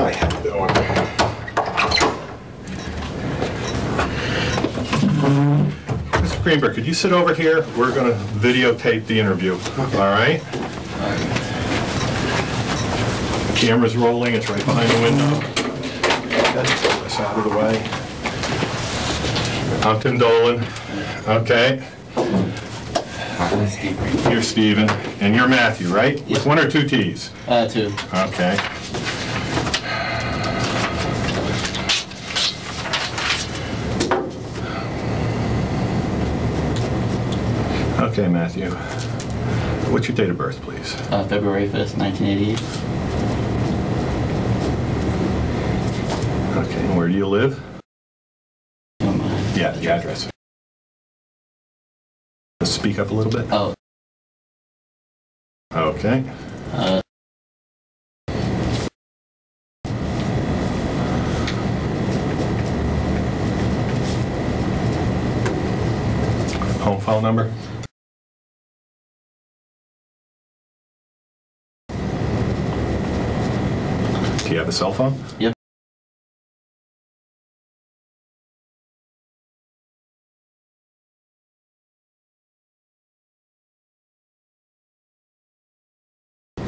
Hi, how you doing? Mr. Greenberg, could you sit over here? We're going to videotape the interview, all right? Camera's rolling, it's right behind the window. That's Get this out of the way. I'm Tim Dolan, okay? You're Steven, and you're Matthew, right? With one or two Ts? Uh, two. Okay. Okay, Matthew. What's your date of birth, please? Uh, February 5th, 1988. Okay, and where do you live? Um, Yeah, the address. Speak up a little bit. oh, Okay. uh, Home phone number? Do you have a cell phone? Yep.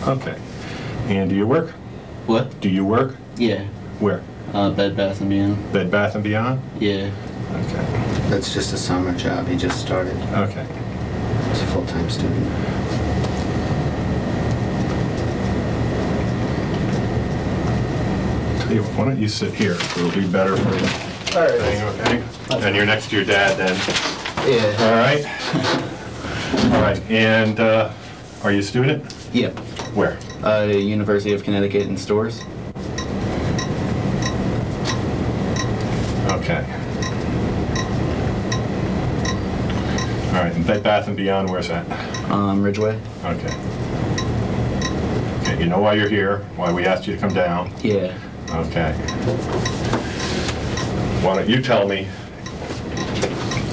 Okay. And do you work? what? Do you work? Yeah. Where? Uh, Bed Bath and Beyond. Bed Bath and Beyond? Yeah. Okay. That's just a summer job. He just started. Okay. He's a full-time student. You why don't you sit here? It'll be better for the thing, okay? And you're next to your dad then. Yeah. All right? All right, and uh, are you a student? Yep. Where? Uh, University of Connecticut in Storrs. Okay. All right, and Bed Bath and Beyond, where's that? Um, Ridgeway. Okay. Okay, you know why you're here, why we asked you to come down. Yeah. Okay. Why don't you tell me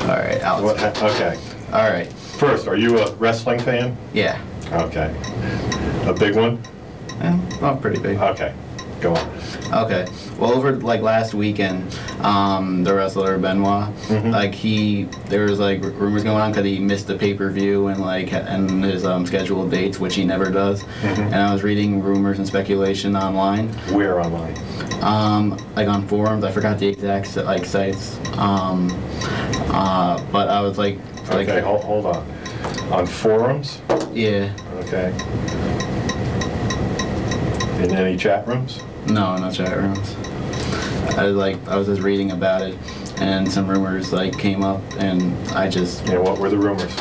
All right, Alex. what, okay. All right. First, are you a wrestling fan? Yeah. Okay. A big one? Eh, well, pretty big. Okay, go on. Okay. Well, over like last weekend, um, the wrestler Benoit, Mhm. like he, there was like rumors going on because he missed the pay per view and like and his um, scheduled dates, which he never does. Mhm. And I was reading rumors and speculation online, Where online? um, like on forums. I forgot the exact like sites, um, uh, but I was like, like Okay, hold, hold on. On forums? yeah, Okay. In any chat rooms? no, no chat rooms. I was like, I was just reading about it, and some rumors like came up, and I just And what were the rumors?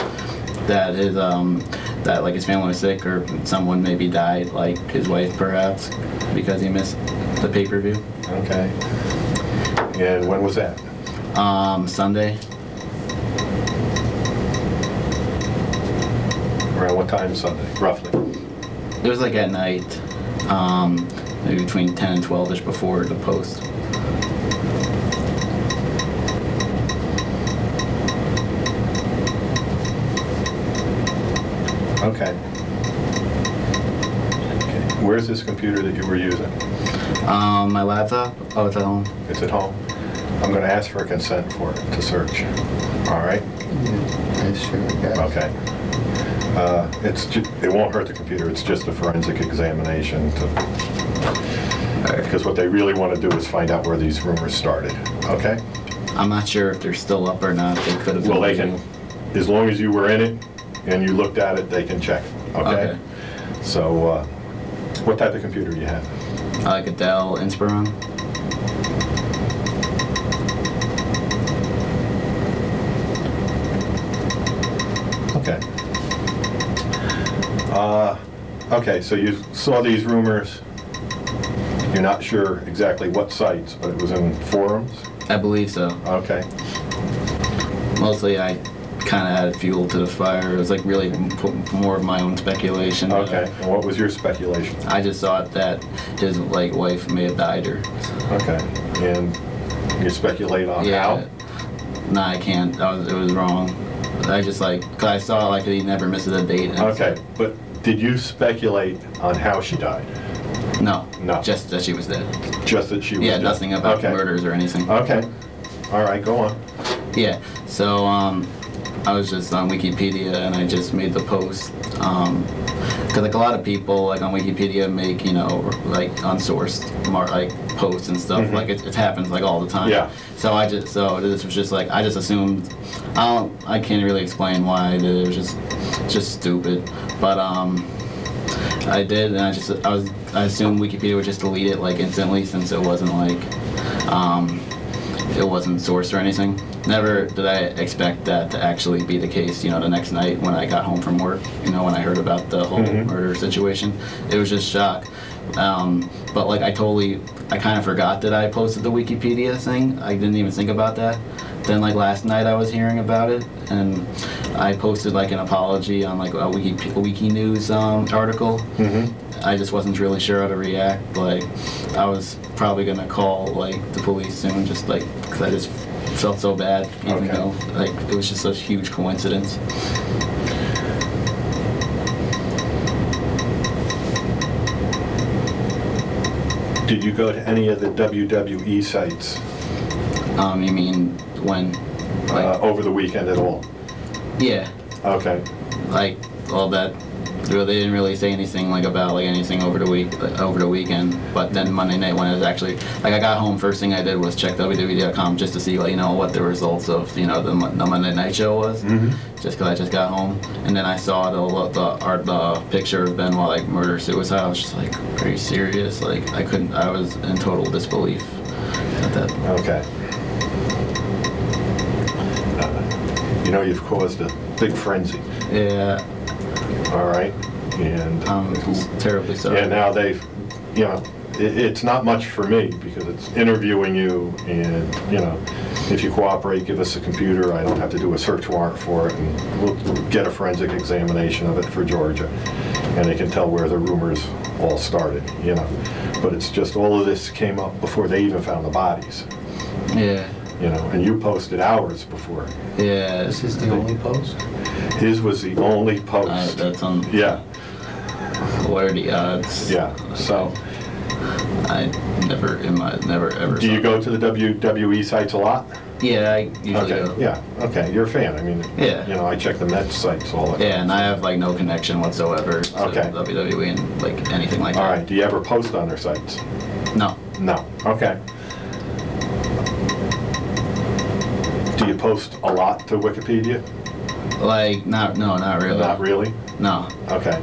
that his um that like his family was sick or someone maybe died like his wife perhaps because he missed the pay-per-view Okay. And when was that? um sunday Around what time Sunday, roughly? it was like at night um maybe between 10 and 12 ish before the post Okay. Okay. Where's this computer that you were using? um my laptop oh it's at home It's at home? I'm gonna ask for a consent for it to search. All right? yeah sure Okay. Uh, It's, it won't hurt the computer, it's just a forensic examination to, because what they really want to do is find out where these rumors started, okay? i'm not sure if they're still up or not they could have Well, they can, as long as you were in it and you looked at it, they can check it, okay? Okay. So, uh, what type of computer do you have? I like a dell inspiron Okay. Uh, Okay, so you saw these rumors, you're not sure exactly what sites, but it was in forums? i believe so Okay, mostly i kind of added fuel to the fire it was like really more of my own speculation okay. And what was your speculation? I just thought that his like wife may have died or. Okay, and you speculate on yeah. how? Nah, I can't. That was, it was wrong. I just like, cause I saw like he never misses a date. Okay, but did you speculate on how she died? No. No. Just that she was dead. Just that she was Yeah, dead? nothing about Okay. murders or anything. Okay, all right, go on. Yeah. So um, I was just on Wikipedia and I just made the post. Um, Cause like a lot of people like on Wikipedia make you know like unsourced mar- like posts and stuff Mhm. like it, it happens like all the time. Yeah. So I just so this was just like I just assumed I don't I can't really explain why I did it. It was just just stupid. But um I did and I just I was I assumed Wikipedia would just delete it like instantly since it wasn't like um it wasn't sourced or anything. Never did I expect that to actually be the case, you know, the next night when I got home from work, you know, when I heard about the whole Mhm. murder situation. It was just shock. Um, but like I totally, I kind of forgot that I posted the Wikipedia thing. I didn't even think about that. Then like last night I was hearing about it and I posted like an apology on like a Wiki, a Wiki News um, article. Mm-hmm. I just wasn't really sure how to react. Like, I was probably gonna call like the police soon, just like because I just felt so bad, even Okay. though like it was just such a huge coincidence. Did you go to any of the WWE sites Um, you mean when? Like, uh, over the weekend at all? yeah, Okay, like all that. Well, they didn't really say anything like about like anything over the week over the weekend. But then Monday night when it was actually like I got home, first thing I did was check WWE.com just to see like you know what the results of you know the, the Monday night show was. Mhm. Just because I just got home, and then I saw the the art the picture of Benoit like murder suicide. I was just like, are you serious? Like I couldn't. I was in total disbelief at that. okay. Uh, You know, you've caused a big frenzy, Yeah, all right? And, um, I'm terribly sorry. yeah, now they've, you know, it, it's not much for me because it's interviewing you and, you know, if you cooperate, give us a computer, I don't have to do a search warrant for it and we'll we'll get a forensic examination of it for Georgia. And they can tell where the rumors all started, you know? But it's just all of this came up before they even found the bodies, Yeah, you know? And you posted hours before. yeah. This is the only post? His was the only Uh, post. that's on. Yeah, What are the odds? yeah, so. I never in my never ever. Do you go to the WWE sites a lot? Yeah, I usually Okay, go. yeah, okay, you're a fan, I mean, Yeah. you know, I check the Mets sites all the time. Yeah, and I have like no connection whatsoever to Okay. WWE and like anything like All that. right, do you ever post on their sites? No. No, okay. You post a lot to Wikipedia? Like not no, not really. Not really? No. Okay,